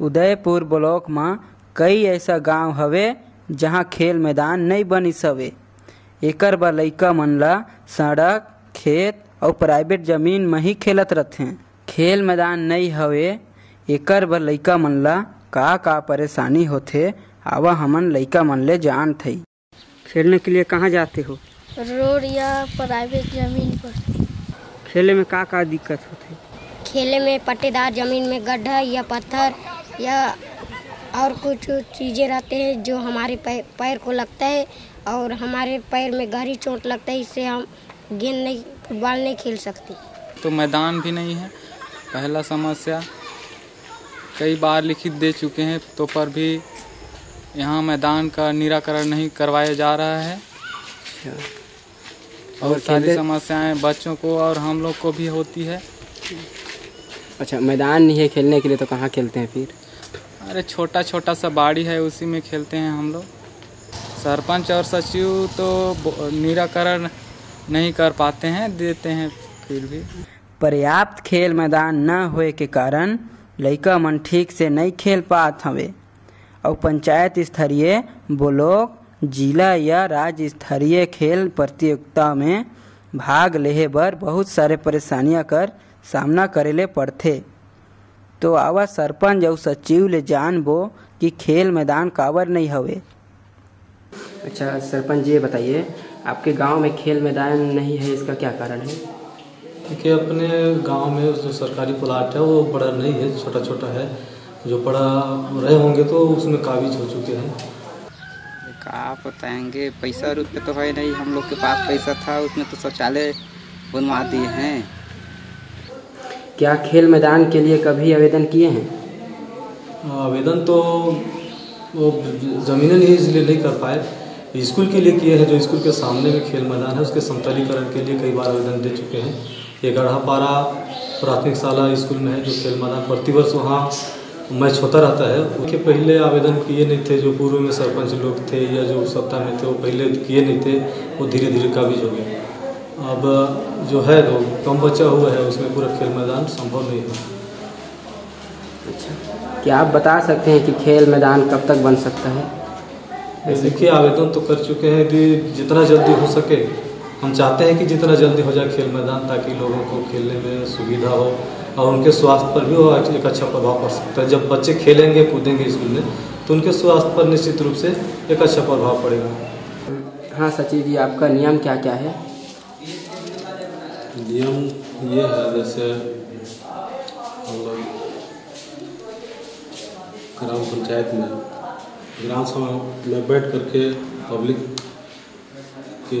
Udaipur block में कई ऐसा गाँव हवे जहाँ खेल मैदान नहीं बनिस हवे एकर बर लइका मन ला सड़क खेत और प्राइवेट ज़मीन में ही खेलत रथे। खेल मैदान नहीं हवे एकर बर लइका मन ला का का परेशानी होथे आवा हमन लइका मन ले जान थई। खेलने के लिए कहाँ जाते हो? रोड या प्राइवेट ज़मीन पर। खेले में का का दिक्कत होथे? खेले में पट्टेदार ज़मीन में गड्ढा या पत्थर या और कुछ चीज़ें रहते हैं जो हमारे पैर, पैर को लगता है और हमारे पैर में गहरी चोट लगता है इससे हम गेंद नहीं फुटबॉल नहीं खेल सकते। तो मैदान भी नहीं है पहला समस्या। कई बार लिखित दे चुके हैं तो पर भी यहाँ मैदान का निराकरण नहीं करवाया जा रहा है। और सारी समस्याएँ बच्चों को और हम लोग को भी होती है। अच्छा मैदान नहीं है खेलने के लिए तो कहाँ खेलते हैं फिर? अरे छोटा छोटा सा बाड़ी है, उसी में खेलते हैं हम लोग। सरपंच और सचिव तो निराकरण नहीं कर पाते हैं, देते हैं फिर भी। पर्याप्त खेल मैदान न होए के कारण लइका मन ठीक से नहीं खेल पात हवे। और पंचायत स्तरीय ब्लॉक, जिला या राज्य स्तरीय खेल प्रतियोगिता में भाग लेहे बर बहुत सारे परेशानियाँ कर सामना करेले पड़थे। तो आवा सरपंच और सचिव ले जानबो कि खेल मैदान काबर नहीं हवे। अच्छा सरपंच जी ये बताइए आपके गाँव में खेल मैदान नहीं है इसका क्या कारण है? देखिए अपने गाँव में जो सरकारी प्लाट है वो बड़ा नहीं है छोटा छोटा है। जो बड़ा रहे होंगे तो उसमें काबिज हो चुके हैं। का बताएँगे पैसा रुपये तो है नहीं हम लोग के पास पैसा था उसमें तो शौचालय बनवा दिए हैं। क्या खेल मैदान के लिए कभी आवेदन किए हैं? आवेदन तो वो ज़मीन नहीं इसलिए नहीं कर पाए। स्कूल के लिए किए हैं, जो स्कूल के सामने में खेल मैदान है, उसके समतलीकरण के लिए कई बार आवेदन दे चुके हैं। ये गढ़ापारा प्राथमिक शाला स्कूल में है, जो खेल मैदान प्रतिवर्ष वहाँ मैच होता रहता है। उसके पहले आवेदन किए नहीं थे, जो पूर्व में सरपंच लोग थे या जो सत्ता में थे, वो पहले किए नहीं थे, वो धीरे धीरे काबिज हो। गए अब जो है तो कम बचा हुआ है उसमें पूरा खेल मैदान संभव नहीं है। अच्छा। क्या आप बता सकते हैं कि खेल मैदान कब तक बन सकता है? देखिए आवेदन तो कर चुके हैं कि जितना जल्दी हो सके हम चाहते हैं कि जितना जल्दी हो जाए खेल मैदान ताकि लोगों को खेलने में सुविधा हो और उनके स्वास्थ्य पर भी वो एक अच्छा प्रभाव पड़ सकता है। जब बच्चे खेलेंगे कूदेंगे स्कूल में तो उनके स्वास्थ्य पर निश्चित रूप से एक अच्छा प्रभाव पड़ेगा। हाँ सचिव जी आपका नियम क्या क्या है? नियम ये है जैसे हम लोग ग्राम पंचायत में ग्राम सभा में बैठ करके पब्लिक के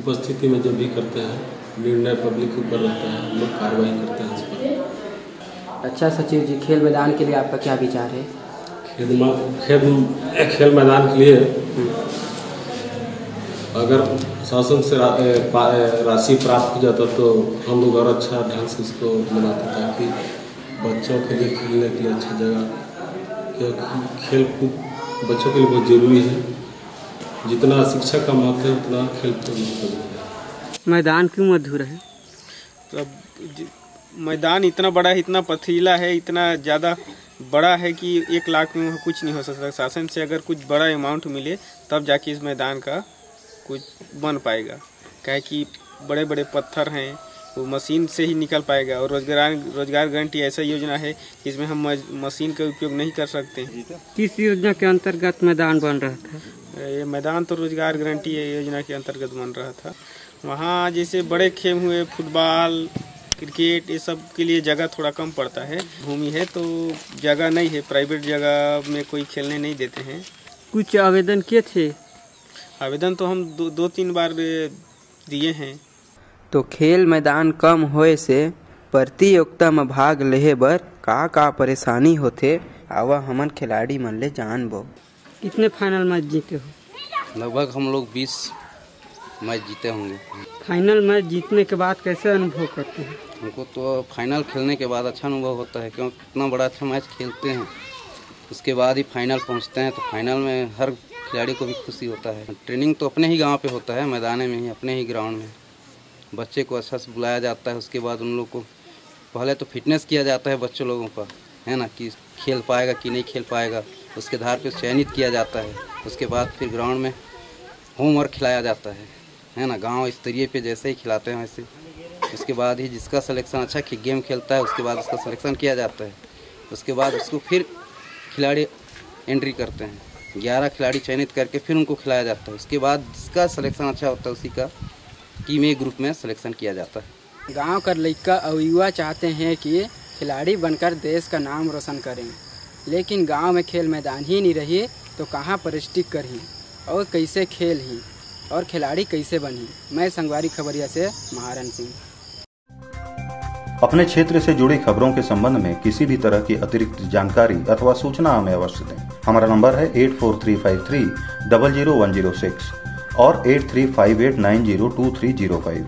उपस्थिति में जब भी करते हैं निर्णय पब्लिक के ऊपर रहता है हम लोग कार्रवाई करते हैं इस पर। अच्छा सचिव जी खेल मैदान के लिए आपका क्या विचार है? खेल खेल खेल मैदान के लिए अगर शासन से रा, राशि प्राप्त हो जाता तो हम लोग और अच्छा ढंग से इसको मनाते ताकि बच्चों के लिए खेलने के लिए अच्छा जगह क्योंकि खेल कूद बच्चों के लिए बहुत ज़रूरी है। जितना शिक्षा का महत्व है उतना खेल कूद महत्व है। मैदान क्यों अधूरा है? तो अब मैदान इतना बड़ा है इतना पथरीला है इतना ज़्यादा बड़ा है कि एक लाख में कुछ नहीं हो सकता। शासन से अगर कुछ बड़ा अमाउंट मिले तब जाके इस मैदान का कुछ बन पाएगा। क्या कि बड़े बड़े पत्थर हैं वो मशीन से ही निकल पाएगा और रोज़गार रोज़गार गारंटी ऐसा योजना है जिसमें हम मशीन का उपयोग नहीं कर सकते। किस योजना के अंतर्गत मैदान बन रहा था? ये मैदान तो रोज़गार गारंटी योजना के अंतर्गत बन रहा था। वहाँ जैसे बड़े खेल हुए फुटबॉल क्रिकेट ये सब के लिए जगह थोड़ा कम पड़ता है। भूमि है तो जगह नहीं है प्राइवेट जगह में कोई खेलने नहीं देते हैं। कुछ आवेदन किए थे? आवेदन तो हम दो, दो तीन बार दिए हैं। तो खेल मैदान कम होए से प्रतियोगिता में भाग लेहे बर का का परेशानी होथे आवा हमन खिलाड़ी मन ले जानबो। कितने फाइनल मैच जीते हो? लगभग हम लोग बीस मैच जीते होंगे। फाइनल मैच जीतने के बाद कैसे अनुभव करते हैं? हमको तो फाइनल खेलने के बाद अच्छा अनुभव होता है क्योंकि इतना बड़ा अच्छा मैच खेलते हैं। उसके बाद ही फाइनल पहुँचते हैं तो फाइनल में हर खिलाड़ी को भी खुशी होता है। ट्रेनिंग तो अपने ही गाँव पे होता है, मैदान में ही, अपने ही ग्राउंड में। बच्चे को अच्छा से बुलाया जाता है, उसके बाद उन लोग को पहले तो फिटनेस किया जाता है बच्चों लोगों का, है ना, कि खेल पाएगा कि नहीं खेल पाएगा, उसके आधार पर चयनित किया जाता है, उसके बाद फिर ग्राउंड में होमवर्क खिलाया जाता है है ना, गाँव स्तरीय पे जैसे ही खिलाते हैं वैसे। उसके बाद ही जिसका सिलेक्शन अच्छा खे- गेम खेलता है, उसके बाद उसका सिलेक्शन किया जाता है, उसके बाद उसको फिर खिलाड़ी एंट्री करते हैं। ग्यारह खिलाड़ी चयनित करके फिर उनको खिलाया जाता है। उसके बाद जिसका सिलेक्शन अच्छा होता है, उसी का टीम ए ग्रुप में सिलेक्शन किया जाता है। गाँव का लड़का और युवा चाहते हैं कि खिलाड़ी बनकर देश का नाम रोशन करें। लेकिन गाँव में खेल मैदान ही नहीं रही तो कहाँ पर स्टिक करही और कैसे खेल ही? और खिलाड़ी कैसे बनी? मैं संगवारी खबरिया से महारन सिंह। अपने क्षेत्र से जुड़ी खबरों के संबंध में किसी भी तरह की अतिरिक्त जानकारी अथवा सूचना हमें अवश्य दें। हमारा नंबर है eight four three five three double zero one zero six और eight three five eight nine zero two three zero five